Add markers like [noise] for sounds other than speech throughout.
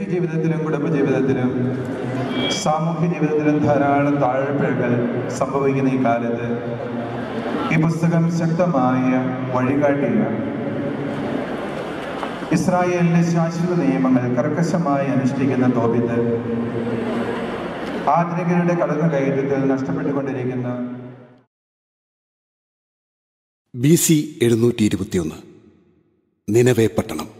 വ്യക്തി ജീവിതത്തിലും കുടുംബജീവിതത്തിലും സാമൂഹ്യ ജീവിതത്തിലും ധാരാളം താഴ്പിഴകൾ സംഭവിക്കുന്ന ഈ കാലത്ത് ഈ പുസ്തകം ശക്തമായ വഴികാട്ടിയാണ്. ഇസ്രായേലിന്റെ ശാശ്വത നിയമങ്ങൾ കർക്കശമായി അനുഷ്ഠിക്കുന്ന തോപിത്ത് ആധുനികരുടെ കടന്നു കയറ്റത്തിൽ നഷ്ടപ്പെട്ടുകൊണ്ടിരിക്കുന്ന. ബി സി എഴുന്നൂറ്റി ഇരുപത്തിയൊന്ന്. നിലവേ പട്ടണം.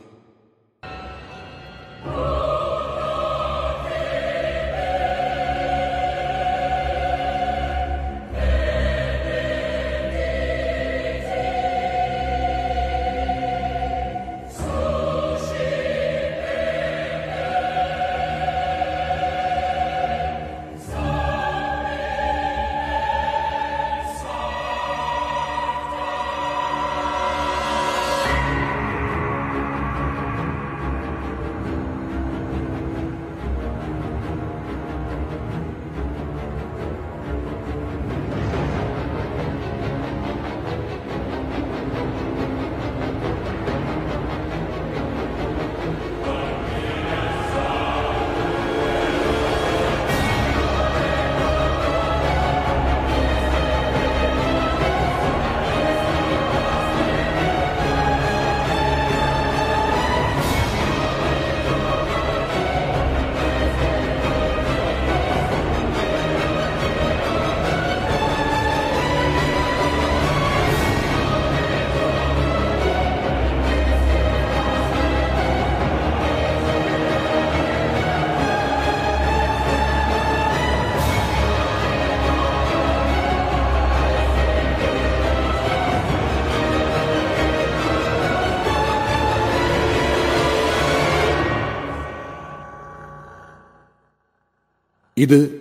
ഇത്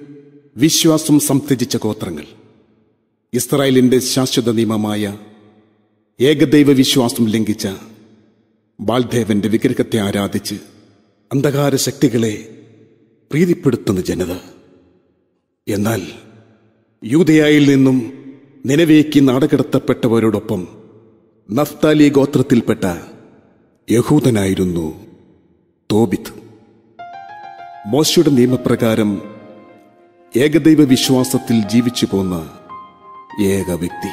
വിശ്വാസം സംത്യജിച്ച ഗോത്രങ്ങൾ. ഇസ്രായേലിന്റെ ശാശ്വത നിയമമായ ഏകദൈവ വിശ്വാസം ലംഘിച്ച ബാൽദേവന്റെ വിഗ്രഹത്തെ ആരാധിച്ച് അന്ധകാര ശക്തികളെ പ്രീതിപ്പെടുത്തുന്ന ജനത. എന്നാൽ യൂതയായിൽ നിന്നും നിലവേക്ക് നാടകടത്തപ്പെട്ടവരോടൊപ്പം നഫ്താലി ഗോത്രത്തിൽപ്പെട്ട യഹൂദനായിരുന്നു തോബിത്ത്. മോശയുടെ നിയമപ്രകാരം ഏകദൈവ വിശ്വാസത്തിൽ ജീവിച്ചു പോന്ന ഏക വ്യക്തി.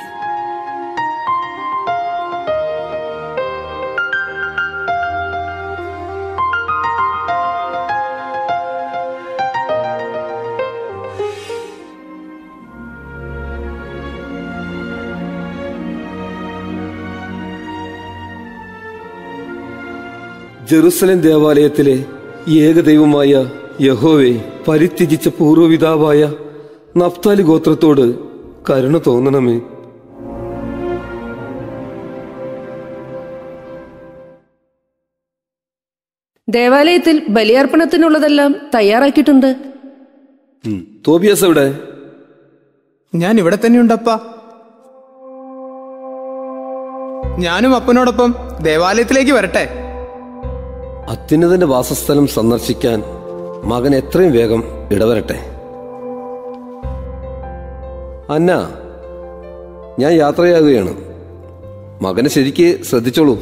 ജെറുസലേം ദേവാലയത്തിലെ ഏകദൈവമായ യഹോവെ പരിത്യജിച്ച പൂർവപിതാവായ നഫ്താലി ഗോത്രത്തോട് കരുണ തോന്നണമേ. ദേവാലയത്തിൽ ബലിയർപ്പണത്തിനുള്ളതെല്ലാം തയ്യാറാക്കിയിട്ടുണ്ട്. തോബിയാസ് എവിടെ? ഞാൻ ഇവിടെ തന്നെ ഉണ്ടപ്പ ഞാനും അപ്പനോടൊപ്പം ദേവാലയത്തിലേക്ക് വരട്ടെ. അത്യുന്നതന്റെ വാസസ്ഥലം സന്ദർശിക്കാൻ മകൻ എത്രയും വേഗം ഇടവരട്ടെ. അന്ന ഞാൻ യാത്രയാകുകയാണ്. മകനെ ശരിക്ക് ശ്രദ്ധിച്ചോളൂ.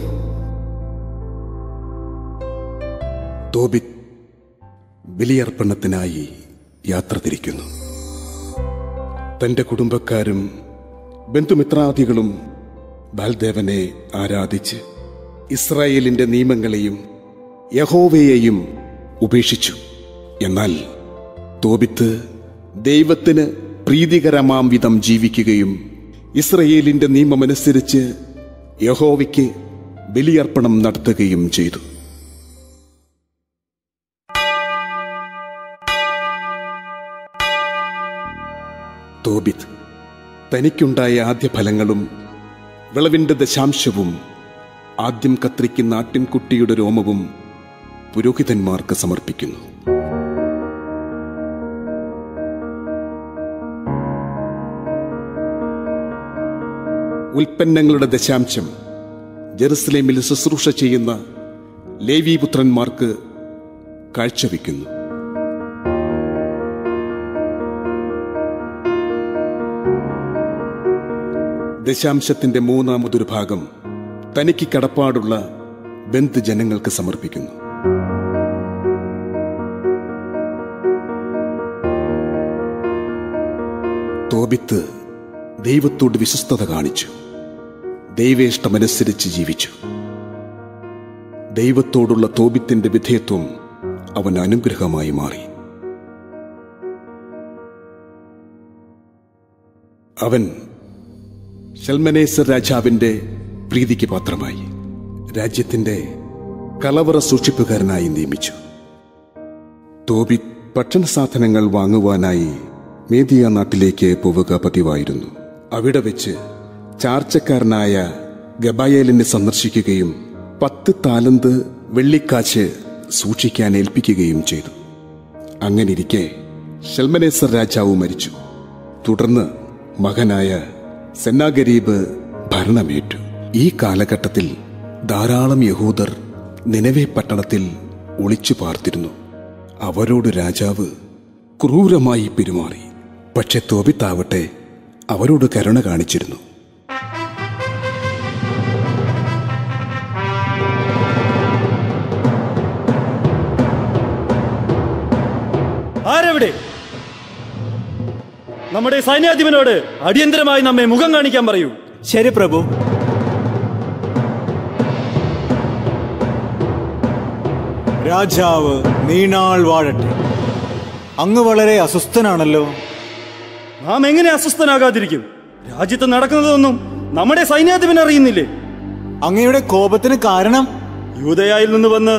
തോബിത് ബലിയർപ്പണത്തിനായി യാത്ര തിരിക്കുന്നു. തന്റെ കുടുംബക്കാരും ബന്ധുമിത്രാദികളും ബാൽദേവനെ ആരാധിച്ച് ഇസ്രായേലിന്റെ നിയമങ്ങളെയും യഹോവയെയും ഉപേക്ഷിച്ചു. എന്നാൽ തോബിത്ത് ദൈവത്തിന് പ്രീതികരമാം വിധം ജീവിക്കുകയും ഇസ്രയേലിന്റെ നിയമമനുസരിച്ച് യഹോവയ്ക്ക് ബലിയർപ്പണം നടത്തുകയും ചെയ്തു. തോബിത് തനിക്കുണ്ടായ ആദ്യ ഫലങ്ങളും വിളവിന്റെ ദശാംശവും ആദ്യം കത്രിക്കുന്ന ആട്ടിൻകുട്ടിയുടെ രോമവും പുരോഹിതന്മാർക്ക് സമർപ്പിക്കുന്നു. ഉൽപ്പന്നങ്ങളുടെ ദശാംശം. ജെറുസലേമിൽ ശുശ്രൂഷ ചെയ്യുന്ന ലേവിപുത്രന്മാർക്ക് കാഴ്ചവെക്കുന്നു. ദശാംശത്തിന്റെ മൂന്നാമതൊരു ഭാഗം തനിക്ക് കടപ്പാടുള്ള ബന്ധുജനങ്ങൾക്ക് സമർപ്പിക്കുന്നു. തോബിത്ത് ദൈവത്തോട് വിശ്വസ്തത കാണിച്ചു. ദൈവേഷ്ടമനുസരിച്ച് ജീവിച്ചു. ദൈവത്തോടുള്ള തോബിത്തിന്റെ വിധേയത്വം അവൻ അനുഗ്രഹമായി മാറി. അവൻ ഷൽമനേസർ രാജാവിന്റെ പ്രീതിക്ക് പാത്രമായി രാജ്യത്തിന്റെ കലവറ സൂക്ഷിപ്പുകാരനായി നിയമിച്ചു. തോബി ഭക്ഷണ സാധനങ്ങൾ വാങ്ങുവാനായി മേദിയ നാട്ടിലേക്ക് പോവുക പതിവായിരുന്നു. അവിടെ വെച്ച് ചാർച്ചക്കാരനായ ഗബായേലിനെ സന്ദർശിക്കുകയും പത്ത് താലന്ത് വെള്ളിക്കാശ് സൂക്ഷിക്കാൻ ഏൽപ്പിക്കുകയും ചെയ്തു. അങ്ങനിരിക്കെ ഷൽമനേസർ രാജാവ് മരിച്ചു. തുടർന്ന് മകനായ സെന്നാഗരീബ് ഭരണമേറ്റു. ഈ കാലഘട്ടത്തിൽ ധാരാളം യഹൂദർ നിലവെ പട്ടണത്തിൽ ഒളിച്ചു പാർത്തിരുന്നു. അവരോട് രാജാവ് ക്രൂരമായി പെരുമാറി. പക്ഷെ തോപിത്താവട്ടെ അവരോട് കരുണ കാണിച്ചിരുന്നു. ആരെവിടെ നമ്മുടെ സൈന്യാധിപനോട് അടിയന്തരമായി നമ്മെ മുഖം കാണിക്കാൻ പറയൂ. ശരി പ്രഭു. രാജാവ് നീണാൾ വാഴട്ടെ. അങ്ങ് വളരെ അസ്വസ്ഥനാണല്ലോ. നാം എങ്ങനെ അസ്വസ്ഥനാകാതിരിക്കും? രാജ്യത്ത് നടക്കുന്നതൊന്നും നമ്മുടെ സൈന്യാധിപൻ അറിയുന്നില്ലേ? അങ്ങയുടെ കോപത്തിന് കാരണം? യൂതയായിൽ നിന്ന് വന്ന്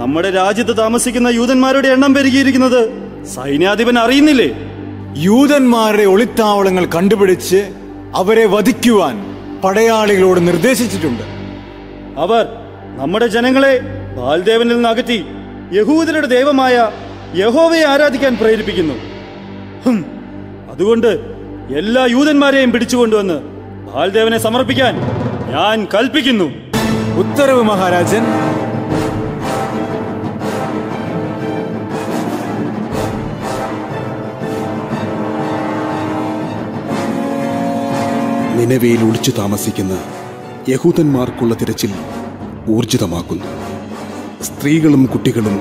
നമ്മുടെ രാജ്യത്ത് താമസിക്കുന്ന യൂതന്മാരുടെ എണ്ണം പെരുകിയിരിക്കുന്നത് സൈന്യാധിപൻ അറിയുന്നില്ലേ? യൂതന്മാരുടെ ഒളിത്താവളങ്ങൾ കണ്ടുപിടിച്ച് അവരെ വധിക്കുവാൻ പടയാളികളോട് നിർദ്ദേശിച്ചിട്ടുണ്ട്. അവർ നമ്മുടെ ജനങ്ങളെ ബാൽദേവനിൽ നിന്ന് അകറ്റി യഹൂദരുടെ ദൈവമായ യഹോവയെ ആരാധിക്കാൻ പ്രേരിപ്പിക്കുന്നു. അതുകൊണ്ട് എല്ലാ യൂതന്മാരെയും പിടിച്ചുകൊണ്ടുവന്ന് ബാൽദേവനെ സമർപ്പിക്കാൻ ഞാൻ കൽപ്പിക്കുന്നു. ഉത്തരവ് മഹാരാജൻ നിലവയിൽ ഒളിച്ചു താമസിക്കുന്ന യഹൂദന്മാർക്കുള്ള തിരച്ചിൽ ഊർജിതമാക്കുന്നു. സ്ത്രീകളും കുട്ടികളും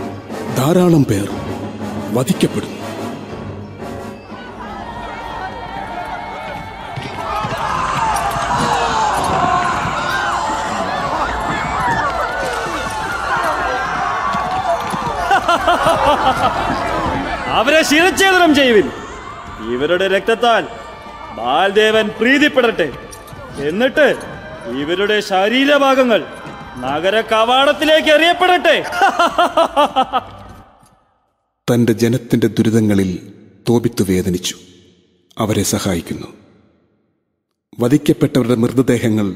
ധാരാളം പേർ വധിക്കപ്പെടുന്നു. അവരെ ശിരച്ഛേദനം ചെയ്യുവിൻ ഇവരുടെ രക്തത്താൽ ബാൽദേവൻ പ്രീതിപ്പെടട്ടെ. എന്നിട്ട് ഇവരുടെ ശരീരഭാഗങ്ങൾ നഗര കവാടത്തിലേക്ക് എറിയപ്പെടട്ടെ. [laughs] തന്റെ ജനത്തിന്റെ ദുരിതങ്ങളിൽ തോപിത്തു വേദനിച്ചു. അവരെ സഹായിക്കുന്നു. വധിക്കപ്പെട്ടവരുടെ മൃതദേഹങ്ങൾ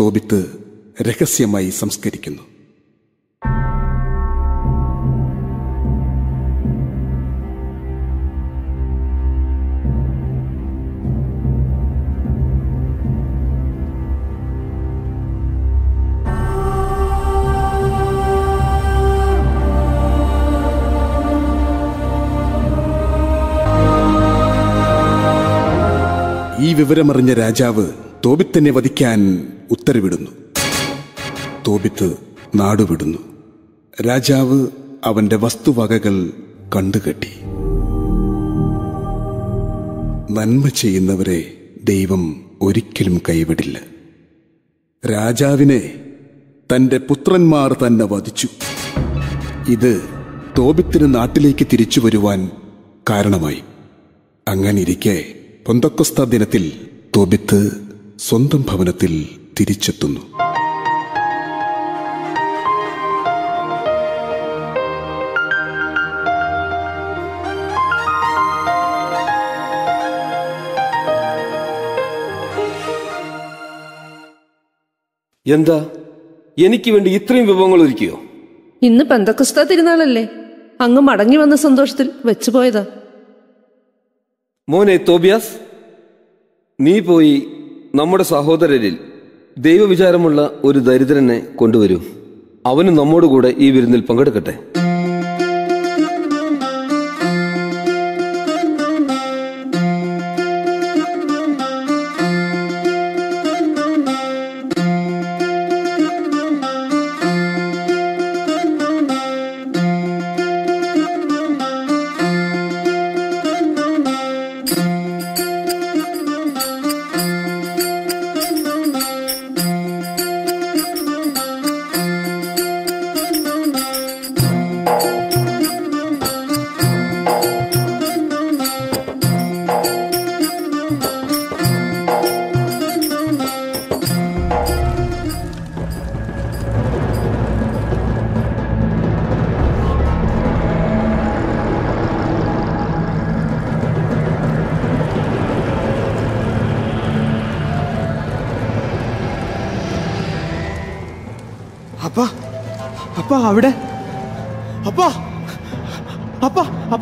തോപിത്ത് രഹസ്യമായി സംസ്കരിക്കുന്നു. വിവരമറിഞ്ഞ രാജാവ് തോബിത്തിനെ വധിക്കാൻ ഉത്തരവിടുന്നു. തോബിത്ത് നാടുവിടുന്നു. രാജാവ് അവന്റെ വസ്തുവകകൾ കണ്ടുകെട്ടി. നന്മ ചെയ്യുന്നവരെ ദൈവം ഒരിക്കലും കൈവിടില്ല. രാജാവിനെ തന്റെ പുത്രന്മാർ തന്നെ വധിച്ചു. ഇത് തോബിത്തിന് നാട്ടിലേക്ക് തിരിച്ചു വരുവാൻ കാരണമായി. അങ്ങനെ അങ്ങനിരിക്കെ പൊന്തക്കൊസ്ത ദിനത്തിൽ തോബിത്ത് സ്വന്തം ഭവനത്തിൽ തിരിച്ചെത്തുന്നു. എന്താ? എനിക്ക് വേണ്ടി ഇത്രയും വിഭവങ്ങൾ ഒരുക്കിയോ? ഇന്ന് പെന്തക്കുസ്ത തിരുനാളല്ലേ. അങ്ങ് മടങ്ങി വന്ന സന്തോഷത്തിൽ വെച്ചുപോയതാ. മോനെ തോബിയാസ് നീ പോയി നമ്മുടെ സഹോദരരിൽ ദൈവവിചാരമുള്ള ഒരു ദരിദ്രനെ കൊണ്ടുവരൂ. അവനും നമ്മോടുകൂടെ ഈ വിരുന്നിൽ പങ്കെടുക്കട്ടെ.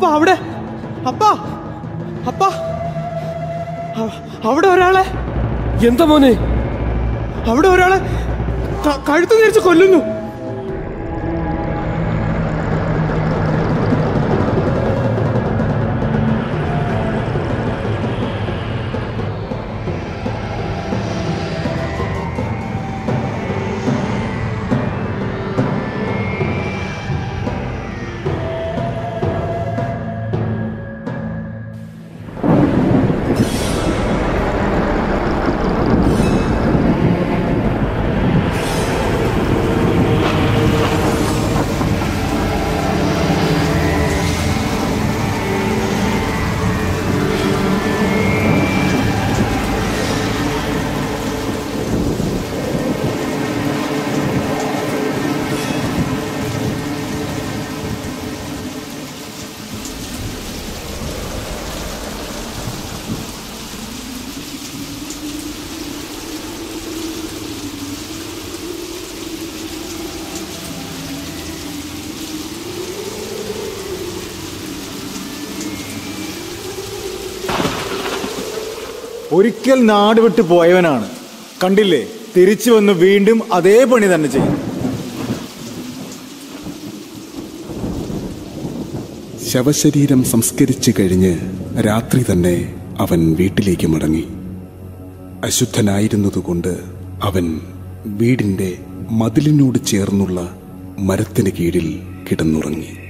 അപ്പ അവിടെ. അപ്പ. അപ്പ. അവിടെ ഒരാളെ. എന്താ മോനെ? അവിടെ ഒരാളെ കഴുത്ത് തിരിച്ച് കൊല്ലുന്നു. ഒരിക്കൽ നാട് വിട്ട് പോയവനാണ്. കണ്ടില്ലേ? തിരിച്ചു വന്ന് വീണ്ടും അതേ പണി തന്നെ ചെയ്യും. ശവശരീരം സംസ്കരിച്ചു കഴിഞ്ഞ് രാത്രി തന്നെ അവൻ വീട്ടിലേക്ക് മടങ്ങി. അശുദ്ധനായിരുന്നതുകൊണ്ട് അവൻ വീടിന്റെ മതിലിനോട് ചേർന്നുള്ള മരത്തിന് കീഴിൽ കിടന്നുറങ്ങി.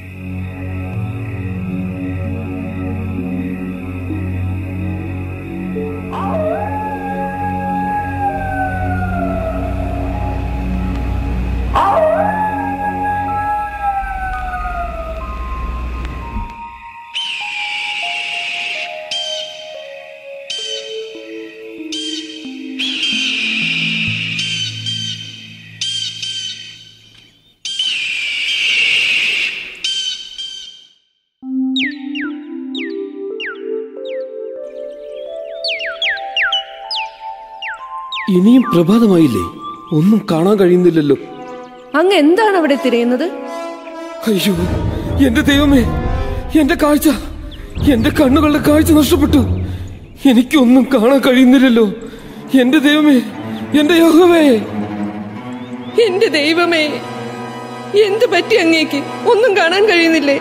ഇനിയും പ്രഭാതമായില്ലേ? ഒന്നും കാണാൻ കഴിയുന്നില്ലല്ലോ. അങ്ങ് എന്താണ് അവിടെ തിരയുന്നത്? അയ്യോ എന്റെ ദൈവമേ എന്റെ കാഴ്ച എന്റെ കണ്ണുകളുടെ കാഴ്ച നഷ്ടപ്പെട്ടു. എനിക്കൊന്നും കാണാൻ കഴിയുന്നില്ലല്ലോ. എന്റെ ദൈവമേ എന്റെ യോഹവേ. എന്റെ ദൈവമേ എന്ത് പറ്റി അങ്ങേക്ക്? ഒന്നും കാണാൻ കഴിയുന്നില്ലേ?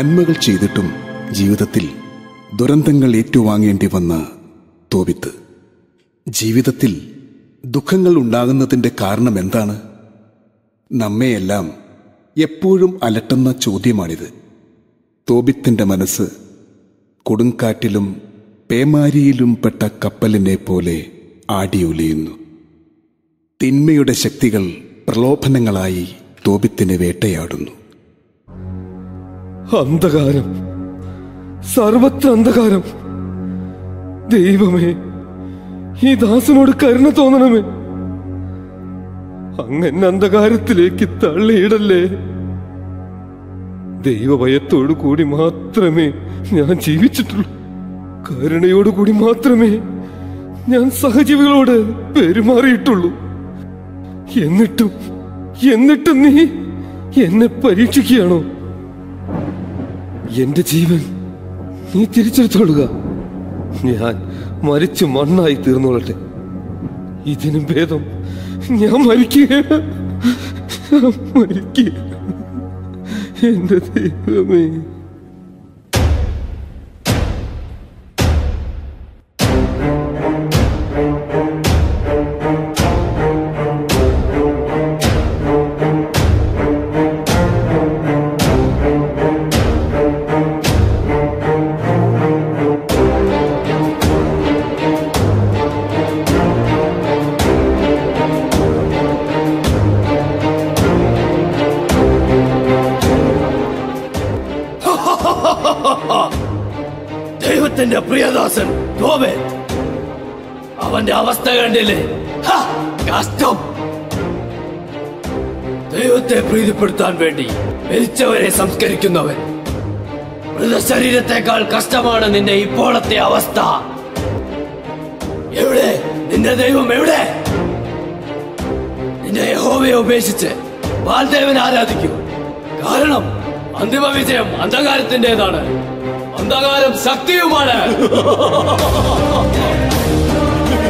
നന്മകൾ ചെയ്തിട്ടും ജീവിതത്തിൽ ദുരന്തങ്ങൾ ഏറ്റുവാങ്ങേണ്ടി വന്ന തോപിത്ത് ജീവിതത്തിൽ ദുഃഖങ്ങൾ ഉണ്ടാകുന്നതിന്റെ കാരണം എന്താണ്? നമ്മെയെല്ലാം എപ്പോഴും അലട്ടുന്ന ചോദ്യമാണിത്. തോപിത്തിന്റെ മനസ്സ് കൊടുങ്കാറ്റിലും പേമാരിയിലും പെട്ട കപ്പലിനെ പോലെ ആടിയുലയുന്നു. തിന്മയുടെ ശക്തികൾ പ്രലോഭനങ്ങളായി തോപിത്തിനെ വേട്ടയാടുന്നു. അന്ധകാരം. സർവത്ര അന്ധകാരം. ദൈവമേ ഈ ദാസനോട് കരുണ തോന്നണമേ. അങ്ങനെ അന്ധകാരത്തിലേക്ക് തള്ളിയിടല്ലേ? ദൈവഭയത്തോടു കൂടി മാത്രമേ ഞാൻ ജീവിച്ചിട്ടുള്ളൂ. കരുണയോടു കൂടി മാത്രമേ ഞാൻ സഹജീവികളോട് പെരുമാറിയിട്ടുള്ളൂ. എന്നിട്ടും എന്നിട്ടും നീ എന്നെ പരീക്ഷിക്കുകയാണോ? എന്റെ ജീവൻ. നീ തിരിച്ചെടുത്തോളുക. ഞാൻ മരിച്ചു മണ്ണായി തീർന്നോളട്ടെ. ഇതിനും ഭേദം ഞാൻ മരിക്കുകയാണ്. മരിക്കുക എന്റെ ദൈവമേ. ഹ, കഷ്ടം. ദൈവത്തെ പ്രീതിപ്പെടുത്താൻ വേണ്ടി മരിച്ചവരെ സംസ്കരിക്കുന്നവൻ. മൃതശരീരത്തെക്കാൾ കഷ്ടമാണ് നിന്റെ ഇപ്പോഴത്തെ അവസ്ഥ. എവിടെ? നിന്റെ ദൈവം എവിടെ? നിന്റെ യഹോവയെ ഉപേക്ഷിച്ച് ബാൽദേവൻ ആരാധിക്കൂ. കാരണം അന്തിമ വിജയം അന്ധകാരത്തിന്റേതാണ് അന്ധകാരം ശക്തിയുമാണ്. [laughs]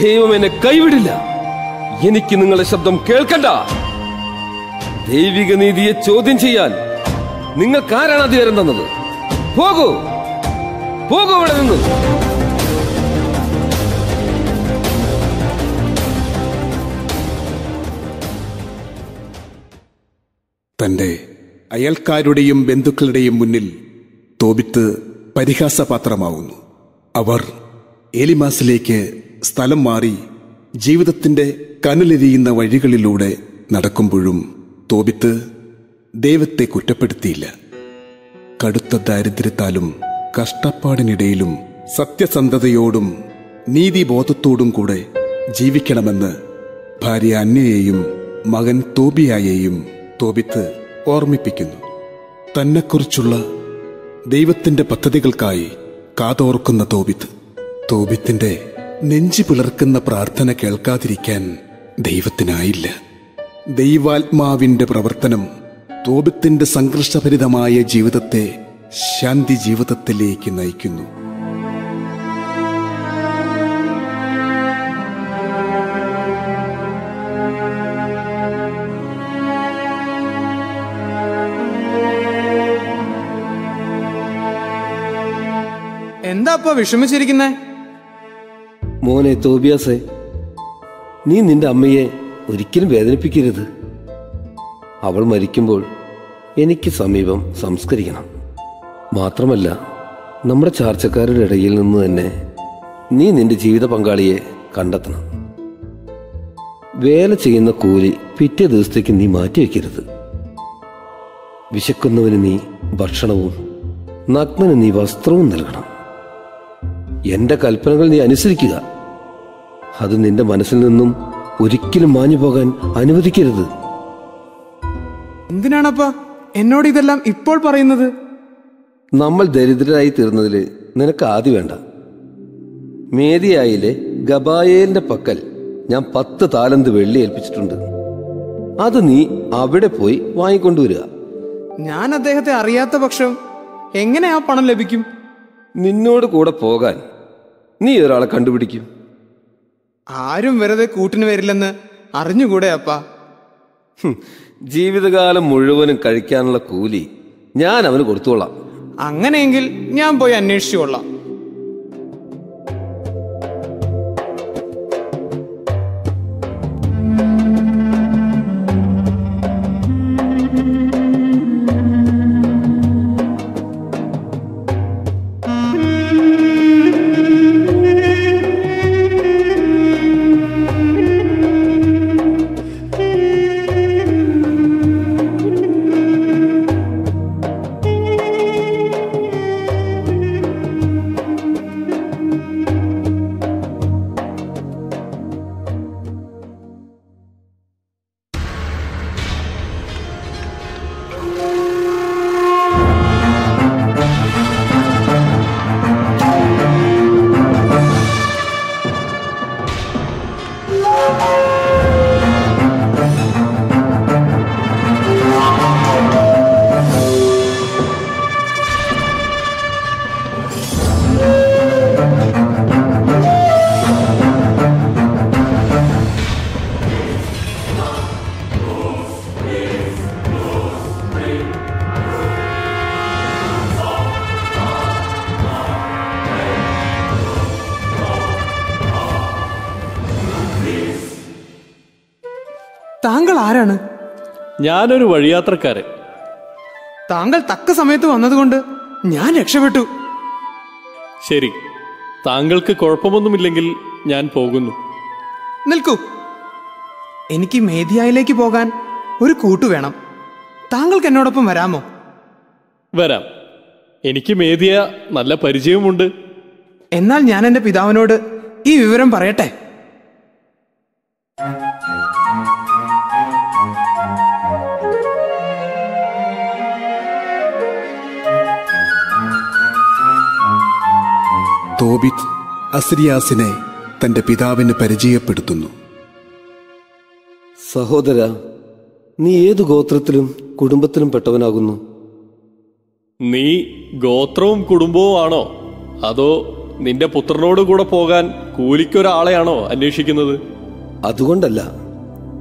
ദൈവം എന്നെ കൈവിടില്ല. എനിക്ക് നിങ്ങളുടെ ശബ്ദം കേൾക്കണ്ട. ദൈവിക നീതിയെ ചോദ്യം ചെയ്യാൻ നിങ്ങൾക്ക് ആരാണ് അധികാരം തന്നത്? പോകൂ. പോകൂ ഇവിടെ നിന്ന്. തന്റെ അയൽക്കാരുടെയും ബന്ധുക്കളുടെയും മുന്നിൽ തോപിത്ത് പരിഹാസപാത്രമാവുന്നു. അവർ ഏലിമാസിലേക്ക് സ്ഥലം മാറി ജീവിതത്തിന്റെ കനലെരിയുന്ന വഴികളിലൂടെ നടക്കുമ്പോഴും തോബിത്ത് ദൈവത്തെ കുറ്റപ്പെടുത്തിയില്ല. കടുത്ത ദാരിദ്ര്യത്താലും കഷ്ടപ്പാടിനിടയിലും സത്യസന്ധതയോടും നീതിബോധത്തോടും കൂടെ ജീവിക്കണമെന്ന് ഭാര്യ അന്യയെയും മകൻ തോബിയായെയും തോബിത്ത് ഓർമ്മിപ്പിക്കുന്നു. തന്നെക്കുറിച്ചുള്ള ദൈവത്തിന്റെ പദ്ധതികൾക്കായി കാതോർക്കുന്ന തോബിത്ത് തോബിത്തിന്റെ നെഞ്ചു പിളർക്കുന്ന പ്രാർത്ഥന കേൾക്കാതിരിക്കാൻ ദൈവത്തിനായില്ല. ദൈവാത്മാവിന്റെ പ്രവർത്തനം തോപത്തിന്റെ സംഘർഷഭരിതമായ ജീവിതത്തെ ശാന്തി ജീവിതത്തിലേക്ക് നയിക്കുന്നു. എന്താ അപ്പൊ വിഷമിച്ചിരിക്കുന്നേ? മോനെ തോബിയാസെ നീ നിന്റെ അമ്മയെ ഒരിക്കലും വേദനിപ്പിക്കരുത്. അവൾ മരിക്കുമ്പോൾ എനിക്ക് സമീപം സംസ്കരിക്കണം. മാത്രമല്ല നമ്മുടെ ചാർച്ചക്കാരുടെ ഇടയിൽ നിന്ന് തന്നെ നീ നിന്റെ ജീവിത പങ്കാളിയെ കണ്ടെത്തണം. വേല ചെയ്യുന്ന കൂലി പിറ്റേ ദിവസത്തേക്ക് നീ മാറ്റിവെക്കരുത് വിശക്കുന്നവന് നീ ഭക്ഷണവും നഗ്നന് നീ വസ്ത്രവും നൽകണം. എന്റെ കൽപ്പനകൾ നീ അനുസരിക്കുക. അത് നിന്റെ മനസ്സിൽ നിന്നും ഒരിക്കലും മാഞ്ഞു പോകാൻ അനുവദിക്കരുത്. എന്തിനാണപ്പ എന്നോട് ഇതെല്ലാം ഇപ്പോൾ പറയുന്നത്? നമ്മൾ ദരിദ്രരായി തീർന്നതിൽ നിനക്ക് ആദ്യ വേണ്ട. മേദിയായിലെ ഗബായേലിന്റെ പക്കൽ ഞാൻ പത്ത് താലന്ത് വെള്ളി ഏൽപ്പിച്ചിട്ടുണ്ട്. അത് നീ അവിടെ പോയി വാങ്ങിക്കൊണ്ടുവരിക. ഞാൻ അദ്ദേഹത്തെ അറിയാത്ത പക്ഷം എങ്ങനെ ആ പണം ലഭിക്കും? നിന്നോട് കൂടെ പോകാൻ നീ ഒരാളെ കണ്ടുപിടിക്കും. ആരും വെറുതെ കൂട്ടിന് വരില്ലെന്ന് അറിഞ്ഞുകൂടെ അപ്പ. ജീവിതകാലം മുഴുവനും കഴിക്കാനുള്ള കൂലി ഞാൻ അവന് കൊടുത്തോളാം. അങ്ങനെയെങ്കിൽ ഞാൻ പോയി അന്വേഷിച്ചു കൊള്ളാം. ആരാണ്? ഞാനൊരു വഴിയാത്രക്കാരൻ. താങ്കൾ തക്ക സമയത്ത് വന്നതുകൊണ്ട് ഞാൻ രക്ഷപ്പെട്ടു. ശരി. താങ്കൾക്ക് കുഴപ്പമൊന്നുമില്ലെങ്കിൽ ഞാൻ പോകുന്നു. നിൽക്കൂ. എനിക്ക് മേധിയായിലേക്ക് പോകാൻ ഒരു കൂട്ടു വേണം. താങ്കൾക്ക് എന്നോടൊപ്പം വരാമോ? വരാം. എനിക്ക് മേധിയ നല്ല പരിചയമുണ്ട് എന്നാൽ ഞാൻ എന്റെ പിതാവിനോട് ഈ വിവരം പറയട്ടെ? തോബിത്ത് അസ്രിയാസിനെ തന്റെ പിതാവിന് പരിചയപ്പെടുത്തുന്നു. സഹോദര നീ ഏതു ഗോത്രത്തിലും കുടുംബത്തിലും പെട്ടവനാകുന്നു? നീ ഗോത്രവും കുടുംബവും ആണോ? അതോ നിന്റെ പുത്രനോട് കൂടെ പോകാൻ കൂലിക്കൊരാളെയാണോ അന്വേഷിക്കുന്നത്? അതുകൊണ്ടല്ല.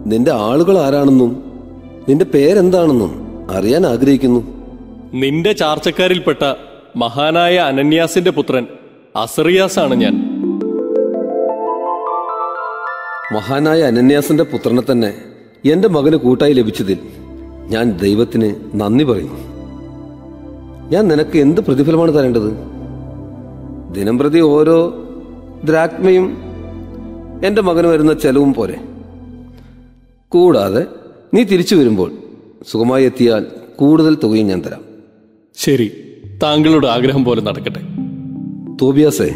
നിന്റെ ആളുകൾ ആരാണെന്നും നിന്റെ പേരെന്താണെന്നും അറിയാൻ ആഗ്രഹിക്കുന്നു. നിന്റെ ചാർച്ചക്കാരിൽപ്പെട്ട മഹാനായ അനന്യാസിന്റെ പുത്രൻ അസറിയാസാണ് ഞാൻ. മഹാനായ അനന്യാസിന്റെ പുത്രനെ തന്നെ എന്റെ മകന് കൂട്ടായി ലഭിച്ചതിൽ ഞാൻ ദൈവത്തിന് നന്ദി പറയുന്നു. ഞാൻ നിനക്ക് എന്ത് പ്രതിഫലമാണ് തരേണ്ടത്? ദിനം പ്രതി ഓരോ ദ്രാക്മയും എന്റെ മകന് വരുന്ന ചെലവും പോരെ. കൂടാതെ നീ തിരിച്ചു വരുമ്പോൾ സുഖമായി എത്തിയാൽ കൂടുതൽ തുകയും ഞാൻ തരാം. ശരി താങ്കളുടെ ആഗ്രഹം പോലെ നടക്കട്ടെ. തോബിയാസേ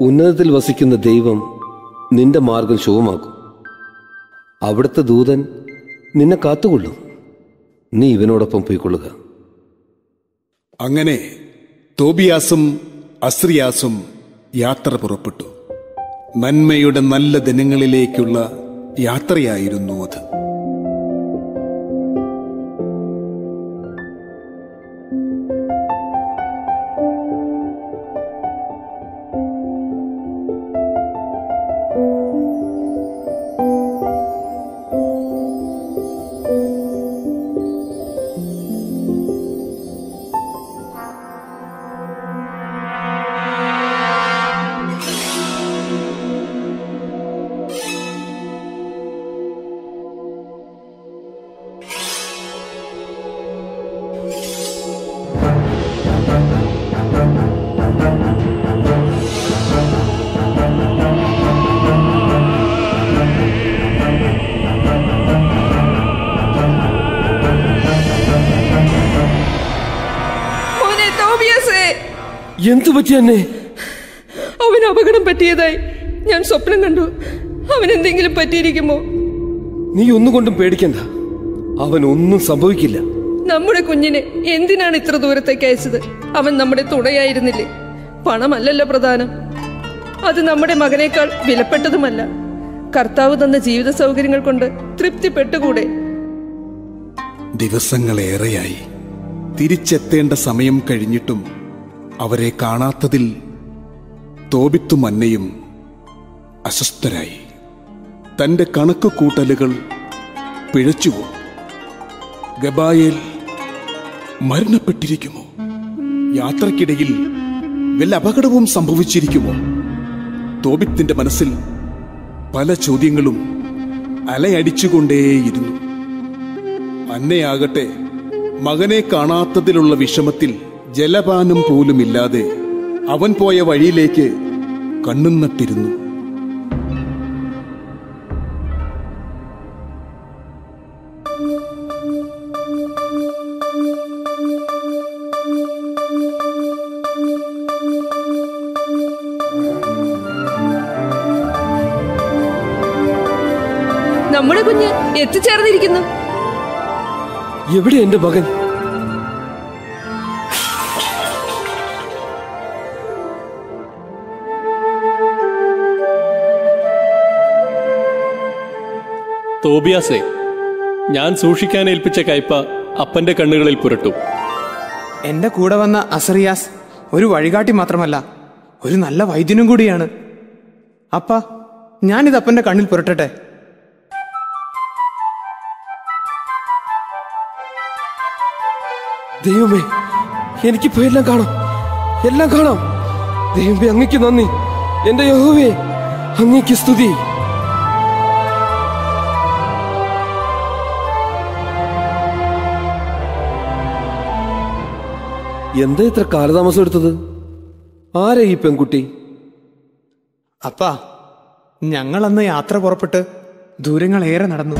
ഉന്നതത്തിൽ വസിക്കുന്ന ദൈവം നിന്റെ മാർഗം ശുഭമാക്കും. അവിടുത്തെ ദൂതൻ നിന്നെ കാത്തുകൊള്ളും. നീ ഇവനോടൊപ്പം പോയിക്കൊള്ളുക. അങ്ങനെ തോബിയാസും അസ്രിയാസും യാത്ര പുറപ്പെട്ടു. നന്മയുടെ നല്ല ദിനങ്ങളിലേക്കുള്ള യാത്രയായിരുന്നു അത്. എന്തു പറ്റി എന്നെ അവന് അപകടം പറ്റിയതായി ഞാൻ സ്വപ്നം കണ്ടു. അവൻ എന്തെങ്കിലും പറ്റിയിരിക്കുമോ? നീ ഒന്നും കൊണ്ടും പേടിക്കണ്ട. അവൻ ഒന്നും സംഭവിക്കില്ല. നമ്മുടെ കുഞ്ഞിനെ എന്തിനാണ് ഇത്ര ദൂരത്തേക്ക് അയച്ചത്? അവൻ നമ്മുടെ തുണയായിരുന്നില്ലേ? പണമല്ലല്ലോ പ്രധാനം. അത് നമ്മുടെ മകനേക്കാൾ വിലപ്പെട്ടതുമല്ല. കർത്താവ് തന്ന ജീവിത സൗകര്യങ്ങൾ കൊണ്ട് തൃപ്തിപ്പെട്ടുകൂടെ? ദിവസങ്ങളേറെയായി. തിരിച്ചെത്തേണ്ട സമയം കഴിഞ്ഞിട്ടും അവരെ കാണാത്തതിൽ തോബിത്തും അന്നയും അസ്വസ്ഥരായി. തന്റെ കണക്ക് കൂട്ടലുകൾ പിഴച്ചുവോ? ഗബായേൽ മരണപ്പെട്ടിരിക്കുമോ? യാത്രക്കിടയിൽ വല്ല അപകടവും സംഭവിച്ചിരിക്കുമോ? തോബിത്തിന്റെ മനസ്സിൽ പല ചോദ്യങ്ങളും അലയടിച്ചുകൊണ്ടേയിരുന്നു. അന്നയാകട്ടെ മകനെ കാണാത്തതിലുള്ള വിഷമത്തിൽ ജലപാനം പോലുമില്ലാതെ അവൻ പോയ വഴിയിലേക്ക് കണ്ണും നട്ടിരുന്നു. നമ്മുടെ കുഞ്ഞ് എത്തിച്ചേർന്നിരിക്കുന്നു. എവിടെ എന്റെ മകൻ? തോബിയാസേ ഞാൻ സൂക്ഷിക്കാൻ ഏൽപ്പിച്ച കയ്പ അപ്പന്റെ കണ്ണുകളിൽ പുരട്ടു. എന്റെ കൂടെ വന്ന അസറിയാസ് ഒരു വഴികാട്ടി മാത്രമല്ല ഒരു നല്ല വൈദ്യനും കൂടിയാണ്. അപ്പ ഞാനിത് അപ്പന്റെ കണ്ണിൽ പുരട്ടട്ടെ. ദൈവമേ എനിക്കിപ്പോ എല്ലാം കാണാം. എല്ലാം കാണാം. ദൈവമേ അങ്ങയ്ക്ക് നന്ദി. എന്റെ യഹോവേ അങ്ങയ്ക്ക് സ്തുതി. എന്താ ഇത്ര കാലതാമസം എടുത്തത്? ആരാ ഈ പെൺകുട്ടി? അപ്പാ ഞങ്ങൾ അന്ന് യാത്ര പുറപ്പെട്ട് ദൂരങ്ങളേറെ നടന്നു.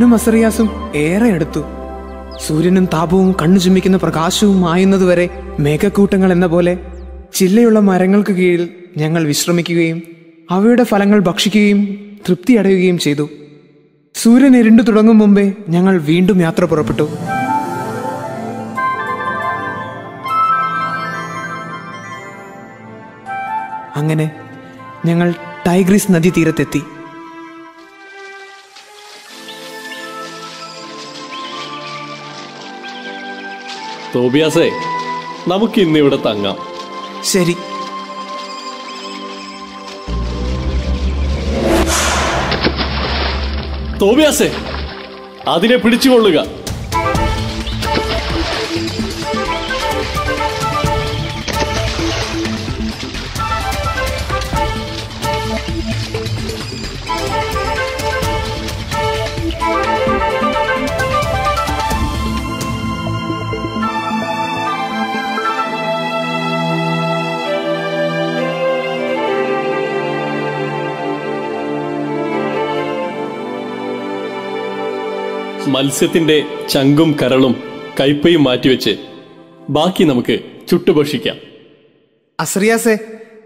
ഞാനും അസറിയാസും ഏറെ എടുത്തു. സൂര്യനും താപവും കണ്ണു ചുമ്മിക്കുന്ന പ്രകാശവും മായുന്നതുവരെ മേഘക്കൂട്ടങ്ങൾ എന്ന പോലെ ചില്ലയുള്ള മരങ്ങൾക്ക് കീഴിൽ ഞങ്ങൾ വിശ്രമിക്കുകയും അവയുടെ ഫലങ്ങൾ ഭക്ഷിക്കുകയും തൃപ്തി അടയുകയും ചെയ്തു. സൂര്യൻ ഇരുണ്ടു തുടങ്ങും മുമ്പേ ഞങ്ങൾ വീണ്ടും യാത്ര പുറപ്പെട്ടു. അങ്ങനെ ഞങ്ങൾ ടൈഗ്രീസ് നദി തോബിയാസേ നമുക്ക് ഇന്നിവിടെ തങ്ങാം. ശരി. തോബിയാസേ അതിനെ പിടിച്ചുകൊള്ളുക. മത്സ്യത്തിന്റെ ചങ്കും കരളും കയ്പയും മാറ്റിവെച്ച് ബാക്കി നമുക്ക് ചുട്ടുഭക്ഷിക്കാം അസറിയാസെ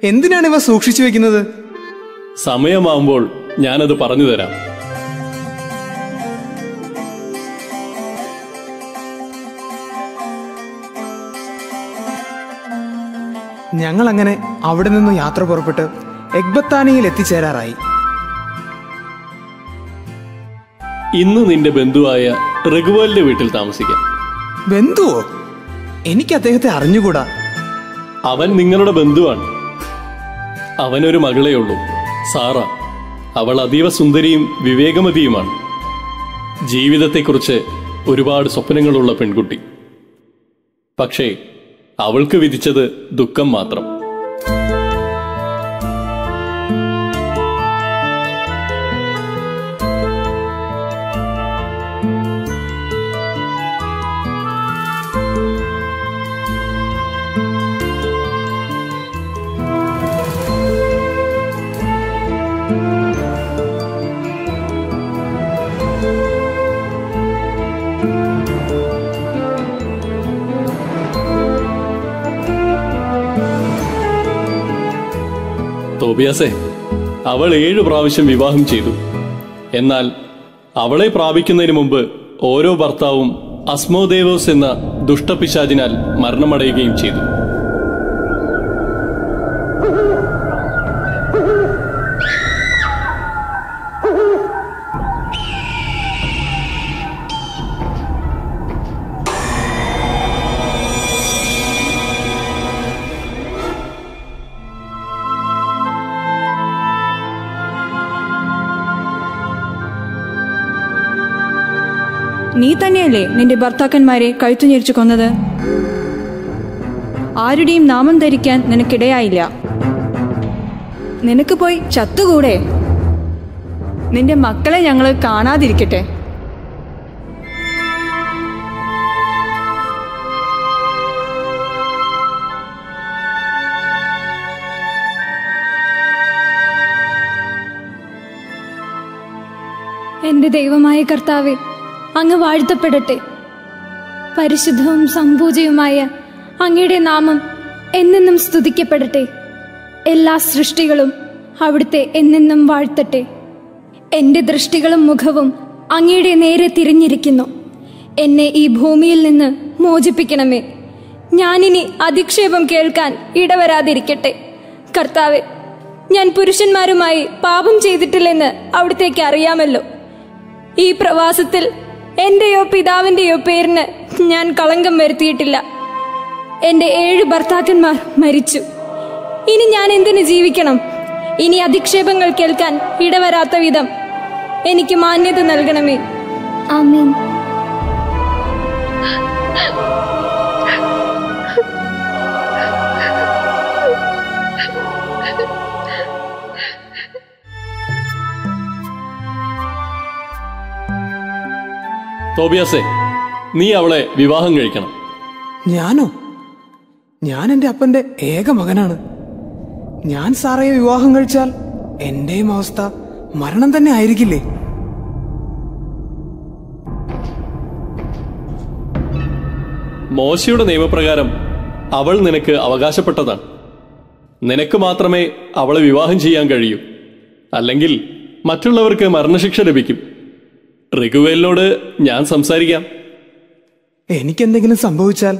എന്തിനാണ് ഇവ സൂക്ഷിച്ചു വെക്കുന്നത്? സമയമാവുമ്പോൾ ഞാനത് പറഞ്ഞു തരാം. ഞങ്ങൾ അങ്ങനെ അവിടെ നിന്ന് യാത്ര പുറപ്പെട്ട് എഗ്ബത്താനിയിൽ എത്തിച്ചേരാറായി. ഇന്ന് നിന്റെ ബന്ധുവായ റഘുവാലിന്റെ വീട്ടിൽ താമസിക്കാം. ബന്ധുവോ? എനിക്ക് അദ്ദേഹത്തെ അറിഞ്ഞുകൂടാ. അവൻ നിങ്ങളുടെ ബന്ധുവാണ്. അവനൊരു മകളേ ഉള്ളൂ. സാറ അവൾ അതീവ സുന്ദരിയും വിവേകമതിയുമാണ്. ജീവിതത്തെക്കുറിച്ച് ഒരുപാട് സ്വപ്നങ്ങളുള്ള പെൺകുട്ടി. പക്ഷേ അവൾക്ക് വിധിച്ചത് ദുഃഖം മാത്രം. തോബിയാസെ അവൾ ഏഴു പ്രാവശ്യം വിവാഹം ചെയ്തു. എന്നാൽ അവളെ പ്രാപിക്കുന്നതിന് മുമ്പ് ഓരോ ഭർത്താവും അസ്മോദേവോസ് എന്ന ദുഷ്ടപിശാചിനാൽ മരണമടയുകയും ചെയ്തു. നീ തന്നെയല്ലേ നിന്റെ ഭർത്താക്കന്മാരെ കഴുത്തു ഞെരിച്ചു കൊന്നത്? ആരുടെയും നാമം ധരിക്കാൻ നിനക്കിടയായില്ല. നിനക്ക് പോയി ചത്തുകൂടെ? നിന്റെ മക്കളെ ഞങ്ങൾ കാണാതിരിക്കട്ടെ? എന്റെ ദൈവമായ കർത്താവെ അങ്ങ് വാഴ്ത്തപ്പെടട്ടെ. പരിശുദ്ധവും സംപൂജയുമായ അങ്ങയുടെ നാമം എന്നെന്നും സ്തുതിക്കപ്പെടട്ടെ. എല്ലാ സൃഷ്ടികളും അവിടുത്തെ എന്നെന്നും വാഴ്ത്തട്ടെ. എന്റെ ദൃഷ്ടികളും മുഖവും അങ്ങയുടെ നേരെ തിരിഞ്ഞിരിക്കുന്നു. എന്നെ ഈ ഭൂമിയിൽ നിന്ന് മോചിപ്പിക്കണമേ. ഞാനിനി അധിക്ഷേപം കേൾക്കാൻ ഇടവരാതിരിക്കട്ടെ. കർത്താവെ ഞാൻ പുരുഷന്മാരുമായി പാപം ചെയ്തിട്ടില്ലെന്ന് അവിടത്തേക്ക് അറിയാമല്ലോ. ഈ പ്രവാസത്തിൽ എന്റെയോ പിതാവിന്റെയോ പേരിന് ഞാൻ കളങ്കം വരുത്തിയിട്ടില്ല. എന്റെ ഏഴ് ഭർത്താക്കന്മാർ മരിച്ചു. ഇനി ഞാൻ എന്തിനു ജീവിക്കണം? ഇനി അധിക്ഷേപങ്ങൾ കേൾക്കാൻ ഇടവരാത്ത വിധം എനിക്ക് മാന്യത നൽകണമേ. ആമീൻ. തോബിയാസേ നീ അവളെ വിവാഹം കഴിക്കണം. ഞാനോ? ഞാൻ എന്റെ അപ്പന്റെ ഏക മകനാണ്. ഞാൻ സാറയെ വിവാഹം കഴിച്ചാൽ എന്റെയും അവസ്ഥ മരണം തന്നെ ആയിരിക്കില്ലേ? മോശയുടെ നിയമപ്രകാരം അവൾ നിനക്ക് അവകാശപ്പെട്ടതാണ്. നിനക്ക് മാത്രമേ അവളെ വിവാഹം ചെയ്യാൻ കഴിയൂ. അല്ലെങ്കിൽ മറ്റുള്ളവർക്ക് മരണശിക്ഷ ലഭിക്കും. ഋഗുവേലിനോട് ഞാൻ സംസാരിക്കാം. എനിക്കെന്തെങ്കിലും സംഭവിച്ചാൽ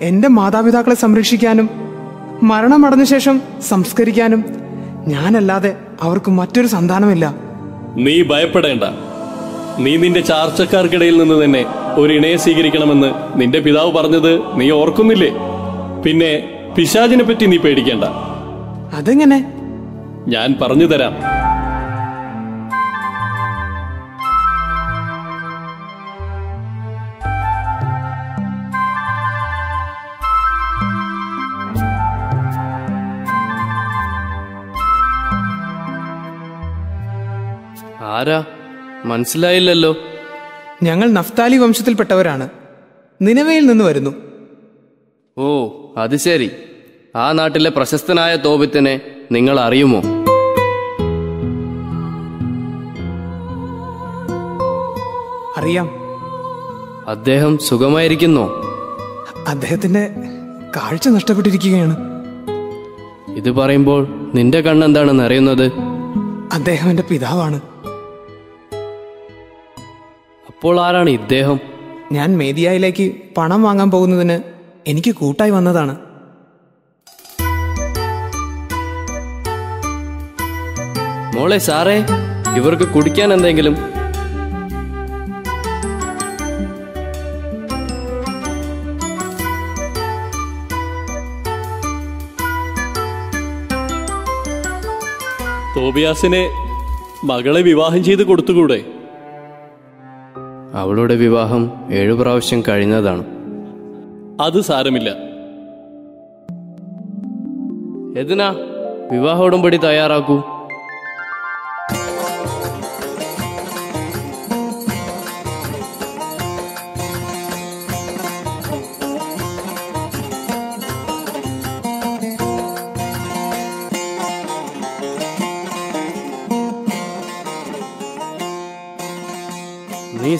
എന്റെ മാതാപിതാക്കളെ സംരക്ഷിക്കാനും മരണമടഞ്ഞ ശേഷം സംസ്കരിക്കാനും ഞാനല്ലാതെ അവർക്ക് മറ്റൊരു സന്താനമില്ല. നീ ഭയപ്പെടേണ്ട. നീ നിന്റെ ചാർച്ചക്കാർക്കിടയിൽ നിന്ന് തന്നെ ഒരു ഇണയെ സ്വീകരിക്കണമെന്ന് നിന്റെ പിതാവ് പറഞ്ഞത് നീ ഓർക്കുന്നില്ലേ? പിന്നെ പിശാചിനെ പറ്റി നീ പേടിക്കേണ്ട. അതെങ്ങനെ? ഞാൻ പറഞ്ഞു തരാം. ആരാ? മനസ്സിലായില്ലല്ലോ. ഞങ്ങൾ നഫ്താലി വംശത്തിൽപ്പെട്ടവരാണ്. നിലവയിൽ നിന്ന് വരുന്നു. ഓ അത് ശരി. ആ നാട്ടിലെ പ്രശസ്തനായ തോപിത്തിനെ നിങ്ങൾ അറിയുമോ? അറിയാം. അദ്ദേഹം സുഖമായിരിക്കുന്നോ? അദ്ദേഹത്തിന്റെ കാഴ്ച നഷ്ടപ്പെട്ടിരിക്കുകയാണ്. ഇത് പറയുമ്പോൾ നിന്റെ കണ്ണെന്താണെന്ന് അറിയുന്നത്? അദ്ദേഹം എന്റെ പിതാവാണ്. അപ്പോൾ ആരാണ് ഇദ്ദേഹം? ഞാൻ മേദിയായിലേക്ക് പണം വാങ്ങാൻ പോകുന്നതിന് എനിക്ക് കൂട്ടായി വന്നതാണ്. മോളെ സാറേ ഇവർക്ക് കുടിക്കാൻ എന്തെങ്കിലും? തോബിയാസിനെ മകളെ വിവാഹം ചെയ്ത് കൊടുത്തുകൂടെ? അവളുടെ വിവാഹം ഏഴു പ്രാവശ്യം കഴിഞ്ഞതാണ്. അത് സാരമില്ല. എതിനാ? വിവാഹ ഉടമ്പടി തയ്യാറാക്കൂ.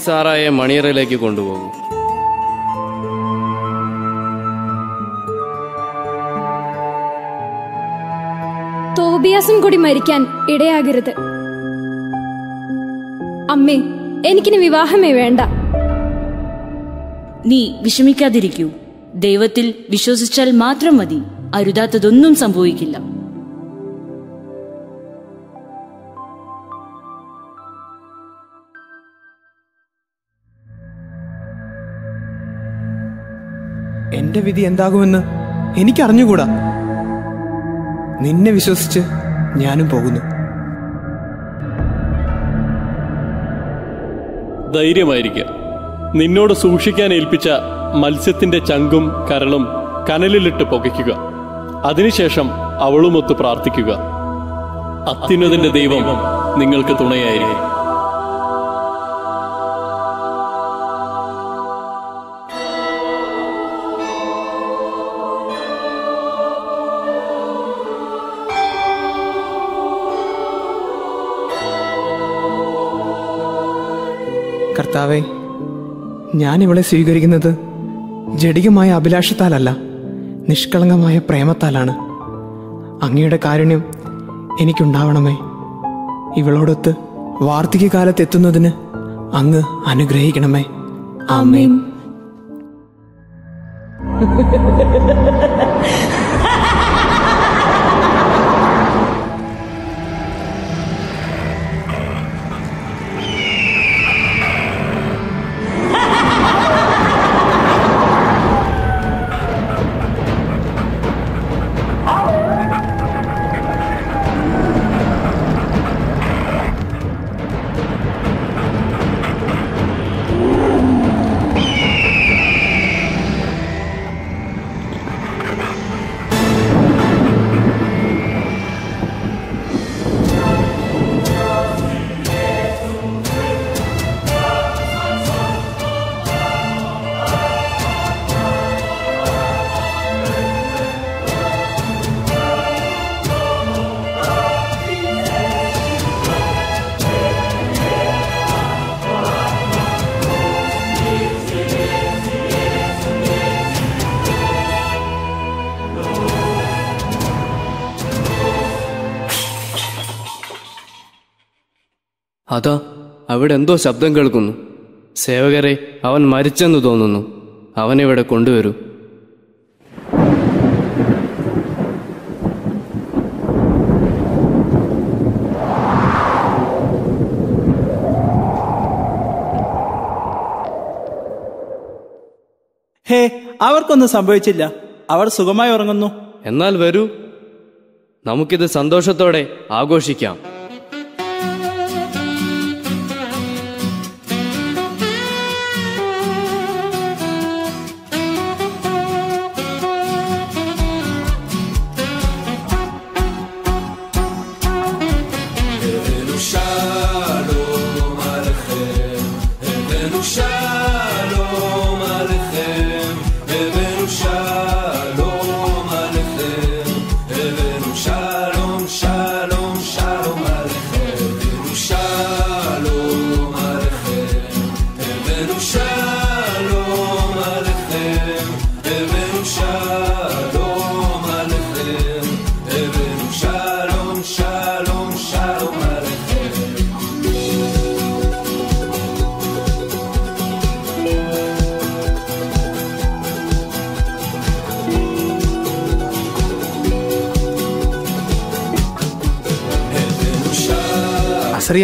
നീ സാറായെ മണിയറയിലേക്ക് കൊണ്ടുപോകും. തോബിയാസും കൂടി മരിക്കാൻ ഇടയാകരുത്. അമ്മേ എനിക്കിനി വിവാഹമേ വേണ്ട. നീ വിഷമിക്കാതിരിക്കൂ. ദൈവത്തിൽ വിശ്വസിച്ചാൽ മാത്രം മതി. അരുതാത്തതൊന്നും സംഭവിക്കില്ല. എന്റെ വിധി എന്താകുമെന്ന് എനിക്കറിഞ്ഞുകൂടാ. നിന്നെ വിശ്വസിച്ച് ഞാനും പോകുന്നു. ധൈര്യമായിരിക്കുക നിന്നോട് സൂക്ഷിക്കാൻ ഏൽപ്പിച്ച മത്സ്യത്തിന്റെ ചങ്കും കരളും കനലിലിട്ട് പുകയ്ക്കുക. അതിനുശേഷം അവളുമൊത്ത് പ്രാർത്ഥിക്കുക. അത്യുന്നതിന്റെ ദൈവം നിങ്ങൾക്ക് തുണയായിരിക്കും. കർത്താവെ ഞാൻ ഇവളെ സ്വീകരിക്കുന്നത് ജഡികമായ അഭിലാഷത്താലല്ല നിഷ്കളങ്കമായ പ്രേമത്താലാണ്. അങ്ങയുടെ കാരുണ്യം എനിക്കുണ്ടാവണമേ. ഇവളോടൊത്ത് വാർദ്ധക്യകാലത്ത് എത്തുന്നതിന് അങ്ങ് അനുഗ്രഹിക്കണമേ. ആമേൻ. [laughs] അതാ അവിടെ എന്തോ ശബ്ദം കേൾക്കുന്നു. സേവകരെ അവൻ മരിച്ചെന്ന് തോന്നുന്നു. അവനിവിടെ കൊണ്ടുവരൂ. ഹേ അവർക്കൊന്നും സംഭവിച്ചില്ല. അവർ സുഖമായി ഉറങ്ങുന്നു. എന്നാൽ വരൂ. നമുക്കിത് സന്തോഷത്തോടെ ആഘോഷിക്കാം.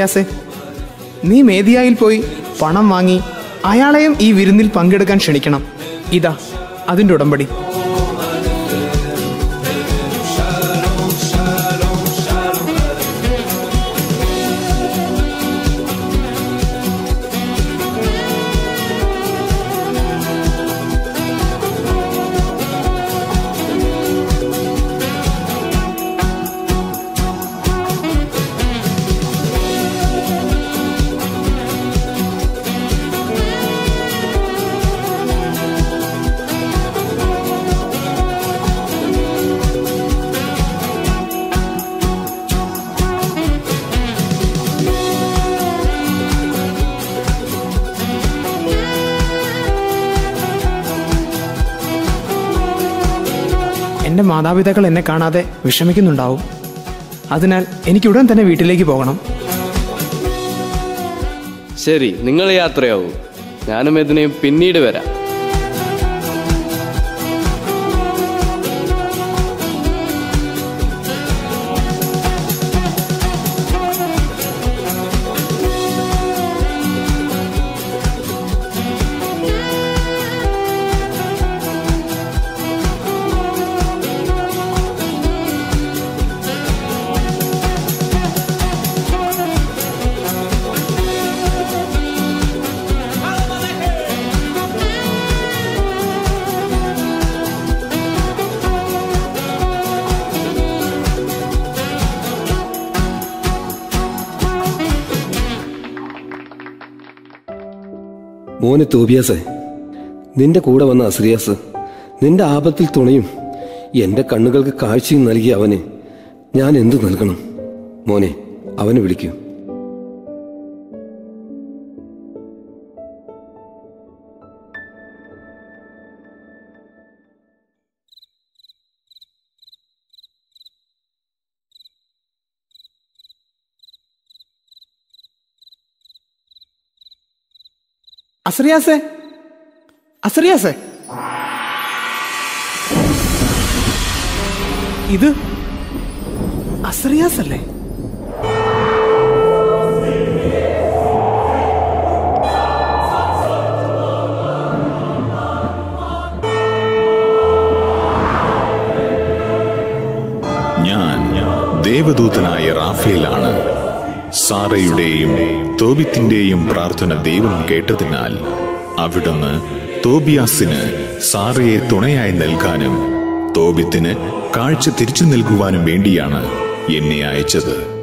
അസറിയാസെ നീ മേദിയായിൽ പോയി പണം വാങ്ങി അയാളെയും ഈ വിരുന്നിൽ പങ്കെടുക്കാൻ ക്ഷണിക്കണം. ഇതാ അതിന്റെ ഉടമ്പടി. മാതാപിതാക്കൾ എന്നെ കാണാതെ വിഷമിക്കുന്നുണ്ടാവും. അതിനാൽ എനിക്ക് ഉടൻ തന്നെ വീട്ടിലേക്ക് പോകണം. ശരി നിങ്ങൾ യാത്രയാവൂ. ഞാനും ഇതിനെയും പിന്നീട് വരാം. മോനെ തോബിയാസെ നിന്റെ കൂടെ വന്ന അസ്രിയാസ് നിന്റെ ആപത്തിൽ തുണയും എന്റെ കണ്ണുകൾക്ക് കാഴ്ചയും നൽകിയ അവന് ഞാൻ എന്തു നൽകണം? മോനെ അവനെ വിളിക്കൂ. അസറിയാസെ അസറിയാസെ ഇത് അസറിയാസ് അല്ലേ ഞാൻ ദേവദൂതനായ റാഫേലാണ്. സാറയുടെയും തോബിത്തിന്റെയും പ്രാർത്ഥന ദൈവം കേട്ടതിനാൽ അവിടുന്ന് തോബിയാസിന് സാറയെ തുണയായി നൽകാനും തോബിത്തിന് കാഴ്ച തിരിച്ചു നൽകുവാനും വേണ്ടിയാണ് എന്നെ അയച്ചത്.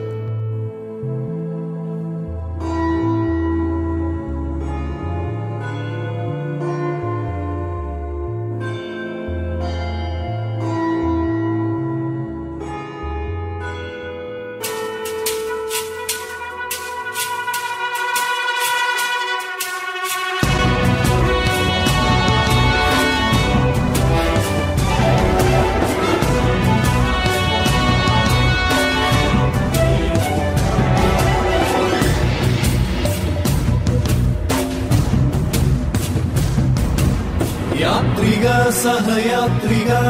सहयात्रिगा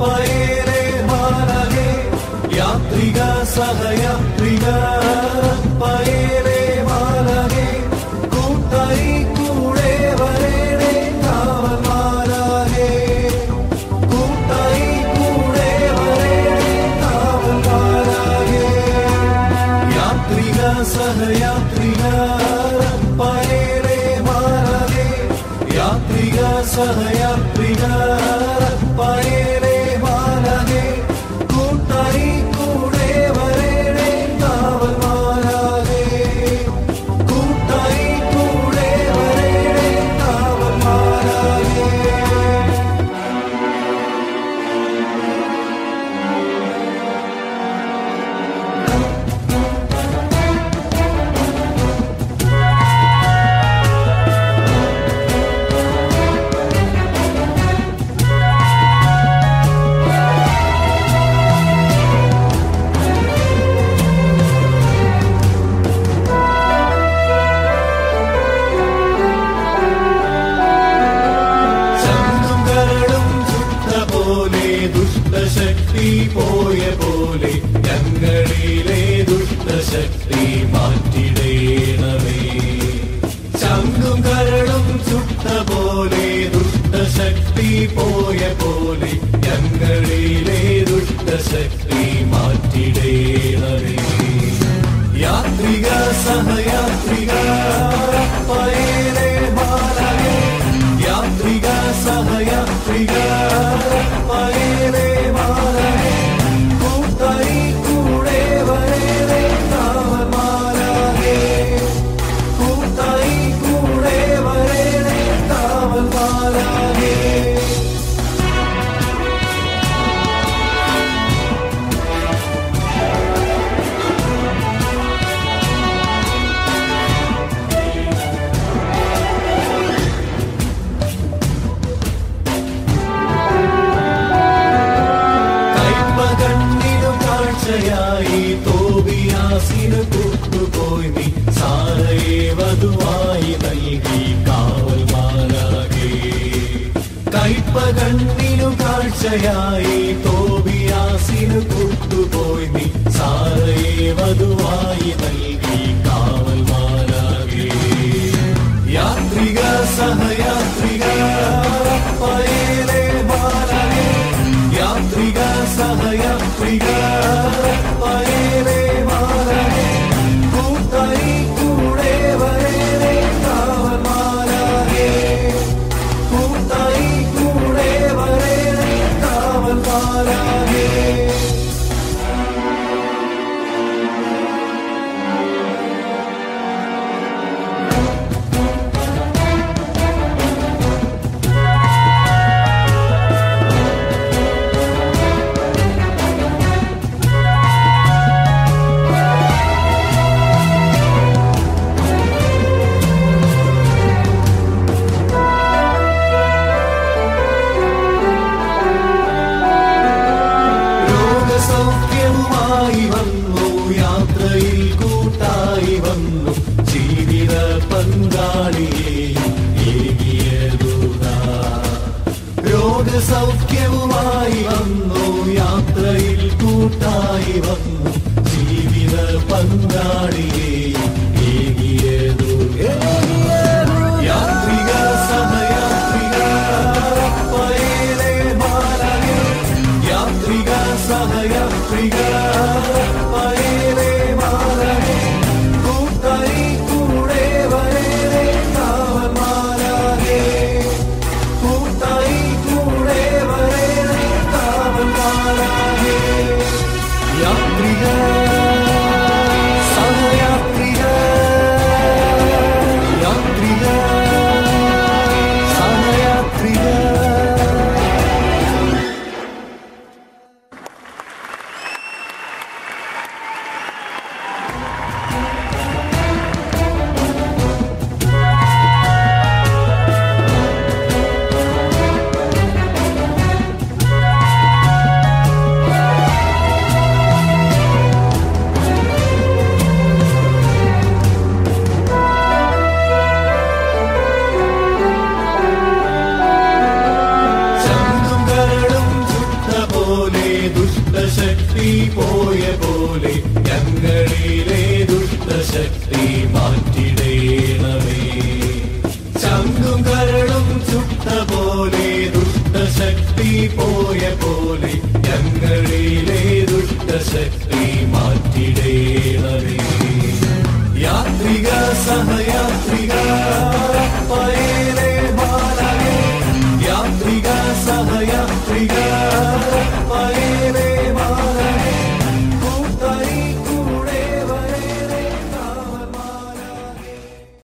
पयेरे हारे यात्रिगा सहयात्रिगा